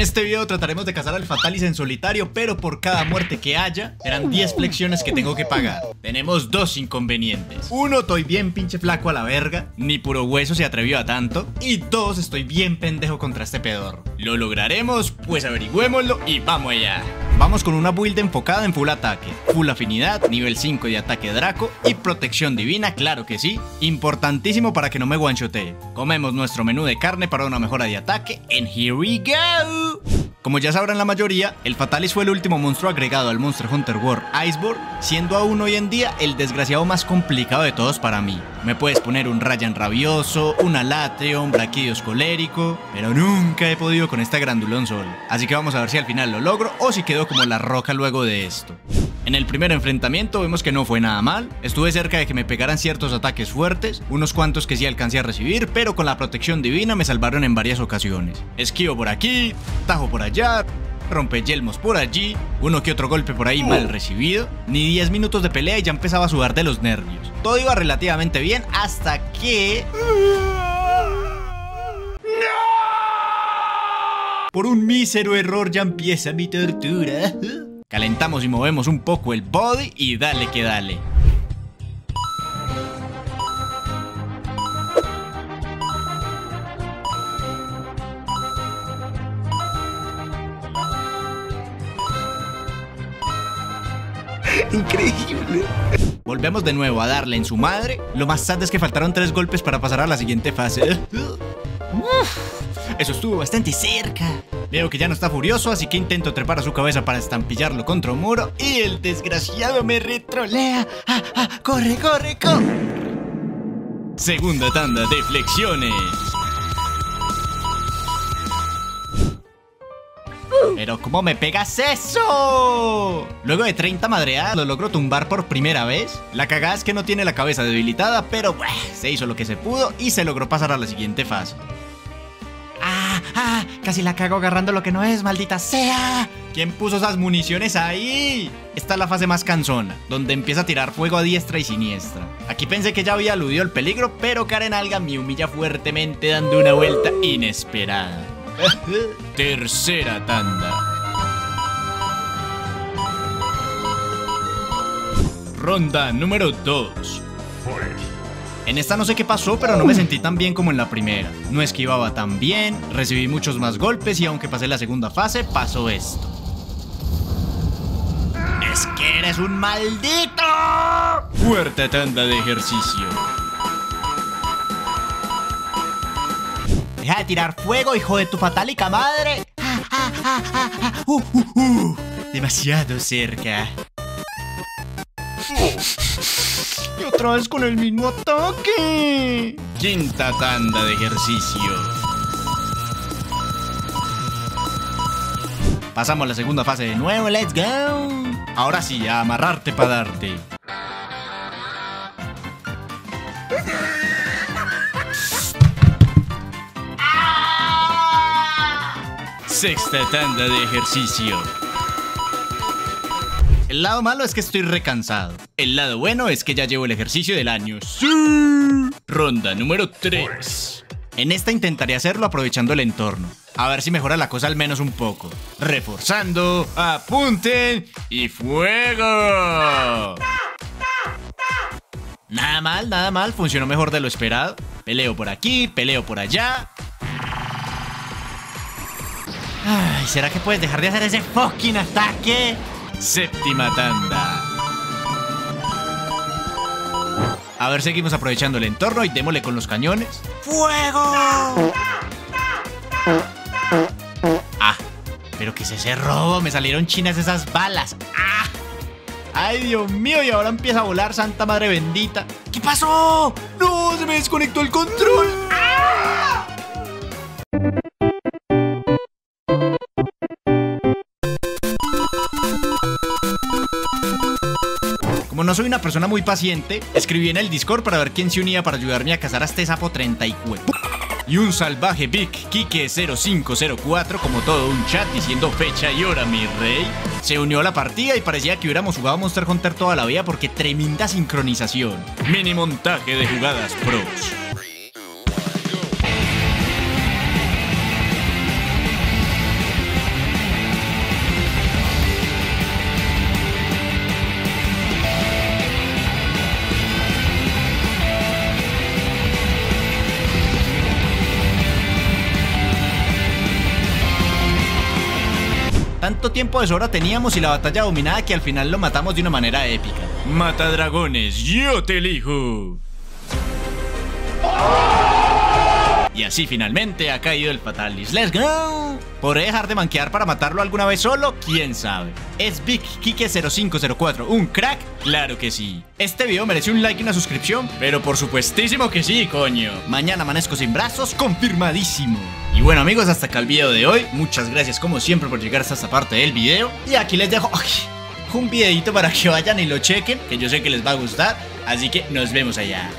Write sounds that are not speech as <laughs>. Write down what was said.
este video trataremos de cazar al Fatalis en solitario, pero por cada muerte que haya, serán 10 flexiones que tengo que pagar. Tenemos dos inconvenientes. Uno, estoy bien pinche flaco a la verga, ni puro hueso se atrevió a tanto. Y dos, estoy bien pendejo contra este pedor. ¿Lo lograremos? Pues averigüémoslo y vamos allá. Vamos con una build enfocada en full ataque, full afinidad, nivel 5 de ataque Draco y protección divina, claro que sí. Importantísimo para que no me guanchotee. Comemos nuestro menú de carne para una mejora de ataque en Here We Go. Como ya sabrán la mayoría, el Fatalis fue el último monstruo agregado al Monster Hunter World Iceborne, siendo aún hoy en día el desgraciado más complicado de todos para mí. Me puedes poner un Ryan rabioso, un Alatrion, Braquidios colérico, pero nunca he podido con este grandulón sol. Así que vamos a ver si al final lo logro o si quedo como la roca luego de esto. En el primer enfrentamiento vemos que no fue nada mal, estuve cerca de que me pegaran ciertos ataques fuertes, unos cuantos que sí alcancé a recibir, pero con la protección divina me salvaron en varias ocasiones. Esquivo por aquí, tajo por allá, rompe yelmos por allí, uno que otro golpe por ahí mal recibido, ni 10 minutos de pelea y ya empezaba a sudar de los nervios. Todo iba relativamente bien hasta que... Por un mísero error ya empieza mi tortura. Calentamos y movemos un poco el body y dale que dale. <laughs> Increíble. Volvemos de nuevo a darle en su madre. Lo más sad es que faltaron tres golpes para pasar a la siguiente fase. <laughs> Uf, eso estuvo bastante cerca. Veo que ya no está furioso, así que intento trepar a su cabeza para estampillarlo contra un muro. Y el desgraciado me retrolea. ¡Ah, ah! ¡Corre, corre, corre! Segunda tanda de flexiones. Pero ¿cómo me pegas eso? Luego de 30 madreadas lo logro tumbar por primera vez. La cagada es que no tiene la cabeza debilitada, pero bueno, se hizo lo que se pudo y se logró pasar a la siguiente fase. ¡Ah! Casi la cago agarrando lo que no es, maldita sea. ¿Quién puso esas municiones ahí? Esta es la fase más cansona, donde empieza a tirar fuego a diestra y siniestra. Aquí pensé que ya había aludido el peligro, pero Karen Alga me humilla fuertemente dando una vuelta inesperada. <laughs> Tercera tanda. Ronda número 2. En esta no sé qué pasó, pero no me sentí tan bien como en la primera. No esquivaba tan bien, recibí muchos más golpes y aunque pasé la segunda fase, pasó esto. ¡Es que eres un maldito! Fuerte tanda de ejercicio. Deja de tirar fuego, hijo de tu fatálica madre. Ah, ah, ah. Uh, uh, uh. Demasiado cerca. Y otra vez con el mismo ataque. Quinta tanda de ejercicio. Pasamos a la segunda fase de nuevo, let's go. Ahora sí, a amarrarte para darte. Sexta tanda de ejercicio. El lado malo es que estoy recansado. El lado bueno es que ya llevo el ejercicio del año. ¡Sí! Ronda número 3. En esta intentaré hacerlo aprovechando el entorno. A ver si mejora la cosa al menos un poco. Reforzando, apunten y fuego. Nada mal, nada mal, funcionó mejor de lo esperado. Peleo por aquí, peleo por allá. Ay, ¿será que puedes dejar de hacer ese fucking ataque? Séptima tanda. A ver, seguimos aprovechando el entorno y démosle con los cañones. ¡Fuego! Ah, pero que es ese robo, me salieron chinas esas balas. ¡Ah! ¡Ay, Dios mío! Y ahora empieza a volar, Santa Madre Bendita. ¿Qué pasó? ¡No! ¡Se me desconectó el control! No soy una persona muy paciente, escribí en el Discord para ver quién se unía para ayudarme a cazar a este sapo 34. Y un salvaje Vic Kike 0504 como todo un chat diciendo fecha y hora, mi rey. Se unió a la partida y parecía que hubiéramos jugado Monster Hunter toda la vida porque tremenda sincronización. Mini montaje de jugadas pros. Tanto tiempo de sobra teníamos y la batalla dominada que al final lo matamos de una manera épica. Mata dragones, yo te elijo. Y así finalmente ha caído el Fatalis. ¡Let's go! ¿Podré dejar de manquear para matarlo alguna vez solo? ¿Quién sabe? ¿Es Big Kike0504 un crack? Claro que sí. Este video merece un like y una suscripción, pero por supuestísimo que sí, coño. Mañana amanezco sin brazos, confirmadísimo. Y bueno amigos, hasta acá el video de hoy. Muchas gracias como siempre por llegar hasta esta parte del video. Y aquí les dejo un videito para que vayan y lo chequen, que yo sé que les va a gustar. Así que nos vemos allá.